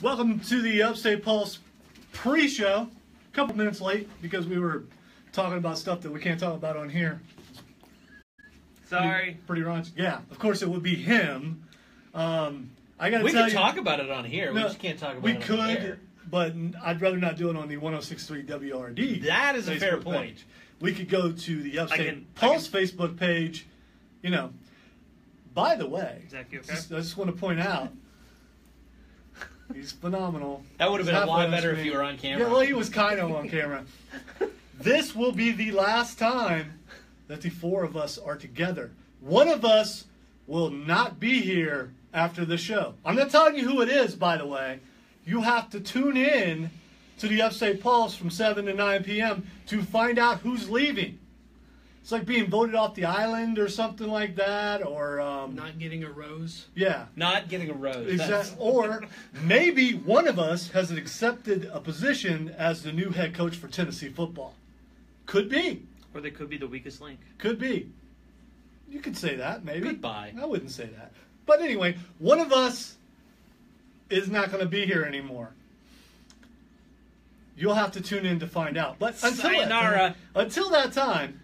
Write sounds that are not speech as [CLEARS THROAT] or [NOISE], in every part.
Welcome to the Upstate Pulse pre-show. A couple minutes late because we were talking about stuff that we can't talk about on here. Sorry. Pretty raunchy. Yeah, of course it would be him. Um, I got to We tell can you, talk about it on here. we just can't talk about we it on the could, but I'd rather not do it on the 106.3 WORD. That is a fair point. page. We could go to the Upstate can- Pulse Facebook page. You know, by the way, okay? just, I just want to point out, he's phenomenal. That would have been a lot better if you were on camera. Yeah, well, he was kind of on camera. [LAUGHS] this will be the last time that the four of us are together. One of us will not be here after the show. I'm not telling you who it is, by the way. You have to tune in to the Upstate Pulse from 7 to 9 p.m. to find out who's leaving. It's like being voted off the island or something like that, or um, Not getting a rose. yeah, Not getting a rose. Exactly. Or maybe one of us has accepted a position as the new head coach for Tennessee football. Could be. Or they could be the weakest link. Could be. You could say that, maybe. Goodbye. I wouldn't say that. But anyway, one of us is not going to be here anymore. You'll have to tune in to find out. But until that, Sayonara. time, until that time,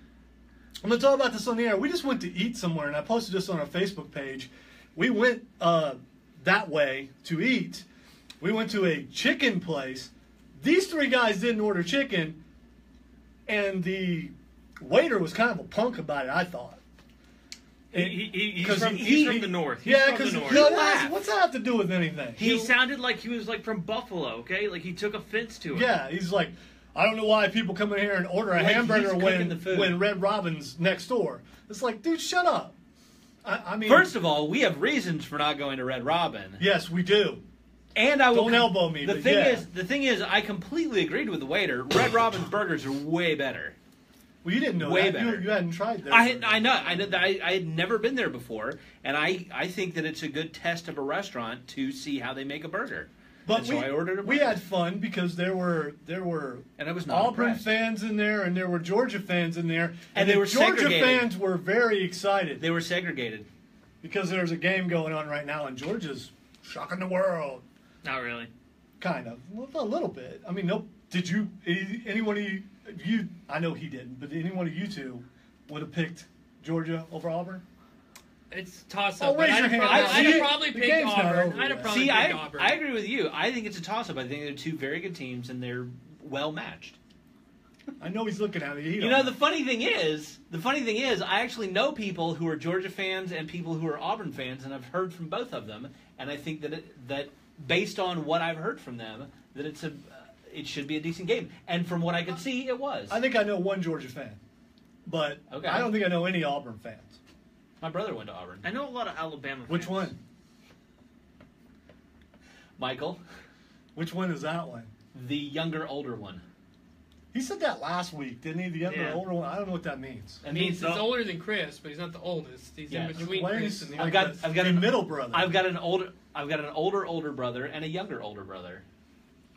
I'm going to talk about this on the air. We just went to eat somewhere, and I posted this on our Facebook page. We went uh, that way to eat. We went to a chicken place. These three guys didn't order chicken, and the waiter was kind of a punk about it. I thought. He, he, he- he's 'Cause from, he- he's from the north. He's yeah, from because the north. what's that have to do with anything? He sounded like he was like from Buffalo, okay? Like he took offense to it. Yeah, he's like, I don't know why people come in here and order a Like hamburger when when Red Robin's next door. It's like, dude, shut up. I, I mean, First of all, we have reasons for not going to Red Robin, yes, we do. and I will Don't elbow me, The thing yeah. is, the thing is, I completely agreed with the waiter. Red Robin's burgers are way better. Well, you didn't know Way that. You, better. you hadn't tried that. I had, I know I, did- I I had never been there before, and I I think that it's a good test of a restaurant to see how they make a burger. But And we, I ordered a we had fun because there were there were And I was not Auburn impressed. fans in there and there were Georgia fans in there, And they the were Georgia segregated. fans were very excited They were segregated. because there's a game going on right now and Georgia's shocking the world. Not really. Kind of, a little bit. I mean, nope. Did you? Anyone of you? You? I know he didn't, but anyone of you two would have picked Georgia over Auburn? It's toss Oh, up. raise I'd, your hand. probably, I- I'd see, have probably the picked game's not Auburn. over I'd have yet. probably See, picked I Auburn. I agree with you. I think it's a toss up. I think they're two very good teams and they're well matched. I know he's looking at me. He You don't know, the funny thing is, the funny thing is, I actually know people who are Georgia fans and people who are Auburn fans, and I've heard from both of them. And I think that it, that based on what I've heard from them, that it's a uh, it should be a decent game. And from what I could see, it was. I think I know one Georgia fan, but Okay. I don't think I know any Auburn fans. My brother went to Auburn. I know a lot of Alabama. Which one? Michael, Which one is that one? the younger, older one. He said that last week, didn't he? The younger, Yeah. older one. I don't know what that means. That I mean, means he's older than Chris, but he's not the oldest. He's Yes. in between Why Chris and the I've got- I've got the a- middle brother. I've got an older, I've got an older, older brother and a younger, older brother.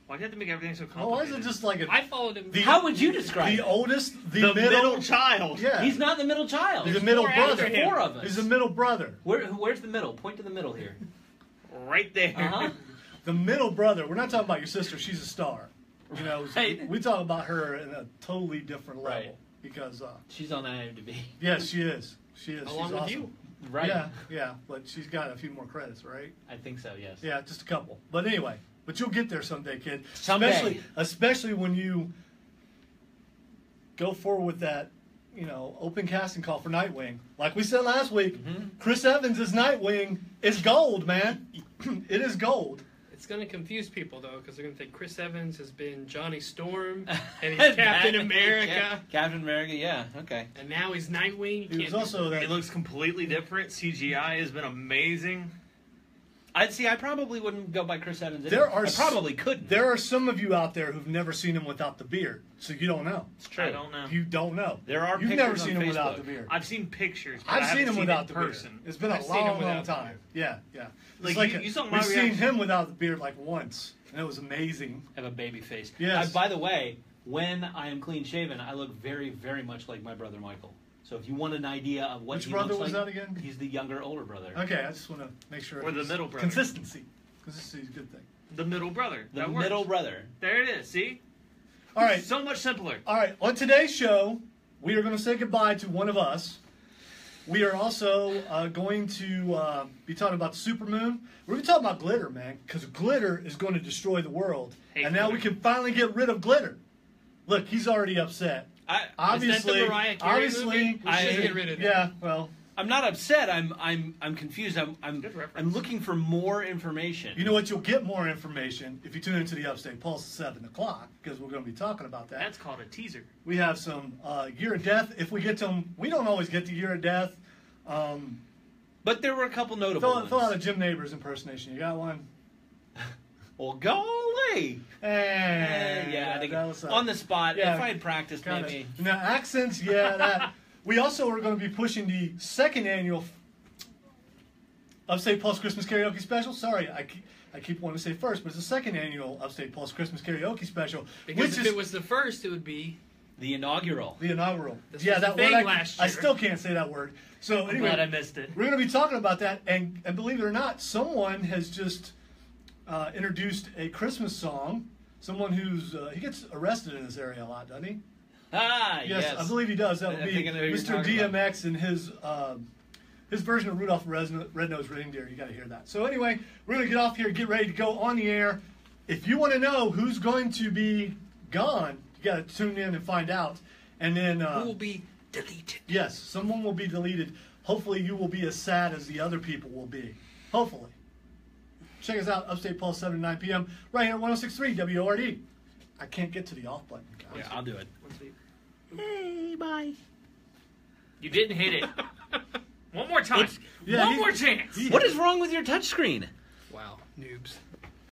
Why'd you have to make everything so Oh, complicated? why is it just like a, I followed him. The- How would you describe the it? oldest, the, the middle, middle, child? Yeah, He's not the middle child. He's There's a middle four brother. four of us. He's a middle brother. Where, where's the middle? Point to the middle here. Right there. Uh-huh. [LAUGHS] The middle brother. We're not talking about your sister. She's a star. You know, [LAUGHS] Right. we talk about her in a totally different level Right. because, uh, She's on IMDb. yes, she is. She is. along she's with awesome. you. Right. Yeah, yeah, but she's got a few more credits, right? I think so. Yes. Yeah, just a couple. But anyway, but you'll get there someday, kid. Someday. Especially, especially when you go forward with that, you know, open casting call for Nightwing. Like we said last week, Mhm. Chris Evans is Nightwing. Is gold, man. [CLEARS THROAT] it is gold. It's going to confuse people, though, because they're going to think Chris Evans has been Johnny Storm, [LAUGHS] and he's Captain America, Cap- Captain America. Yeah. Okay. and now he's Nightwing. You He was also that. It looks completely different. CGI has been amazing. I'd see. I probably wouldn't go by Chris Evans. There are I s- probably couldn't. There are some of you out there who've never seen him without the beard, so you don't know. It's true. I don't know. You don't know. There are You've pictures never on seen him without the beard. I've seen pictures. But I've I seen him seen without the person. beard. It's been I've a seen him long, long time. beard. Yeah, yeah. Like, It's like you- a- you saw my we've seen him without the beard like once, and it was amazing. Have a baby face. Yes. Uh, by the way, when I am clean shaven, I look very, very much like my brother Michael. So if you want an idea of what Which he brother looks was like, that again? He's the younger, older brother. Okay, I just want to make sure. Or the it's middle brother. Consistency. Consistency is a good thing. The middle brother. The that works. middle brother. There it is. See? All right. So much simpler. All right, on today's show, we are going to say goodbye to one of us. We are also uh, going to uh, be talking about the supermoon. We're going to talk about glitter, man, because glitter is going to destroy the world. Hate and now we can finally get rid of glitter. Look, he's already upset. I, Obviously, Mariah Carey obviously, movie? We should I- get rid of it. Yeah, well, I'm not upset. I'm I'm I'm confused. I'm I'm I'm looking for more information. you know what? You'll get more information if you tune into the Upstate Pulse at seven o'clock because we're going to be talking about that. That's called a teaser. We have some uh, year of death. If we get to them, we don't always get to year of death. Um, but there were a couple notable Fill, ones. fill out a Jim Nabors impersonation. You got one? [LAUGHS] well, Eh, Eh, yeah, think that was, uh, on the spot. yeah, if I had practiced, kinda- maybe. Now accents, yeah. That we also are going to be pushing the second annual Upstate Pulse Christmas Karaoke Special. Sorry, I keep, I keep wanting to say first, but it's the second annual Upstate Pulse Christmas Karaoke Special, Because which if is it was the first, it would be. The inaugural. the inaugural. This yeah, that thing word I, I still can't say that word. So I'm anyway, glad I missed it. We're going to be talking about that, and, and believe it or not, someone has just uh, introduced a Christmas song. Someone who's uh, he gets arrested in this area a lot, doesn't he? Ah, Yes, yes. I believe he does. That would I be think I know who you're Mr. talking about. DMX and his um his version of Rudolph the Red- Red-Nosed Reindeer. You got to hear that. So anyway, we're going to get off here, get ready to go on the air. If you want to know who's going to be gone, you got to tune in and find out. And then uh, Who will be deleted? Yes, someone will be deleted. Hopefully, you will be as sad as the other people will be. Hopefully. Check us out, Upstate Pulse, 7 to 9 p.m., right here at 1063 WORD. I can't get to the off button, guys. Yeah, I'll do it. Once we- Hey, bye. You didn't hit it. [LAUGHS] One more time. Yeah, One he- more chance. What is wrong with your touchscreen? Wow, noobs.